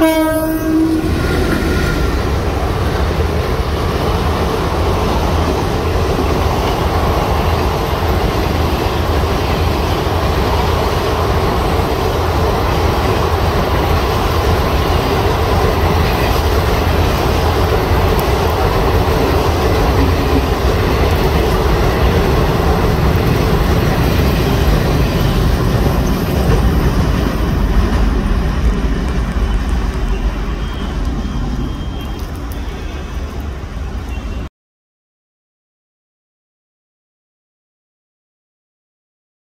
嗯。